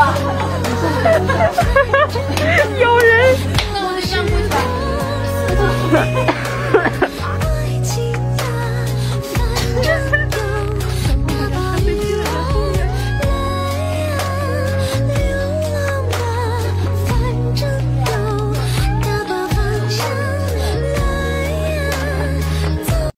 有人。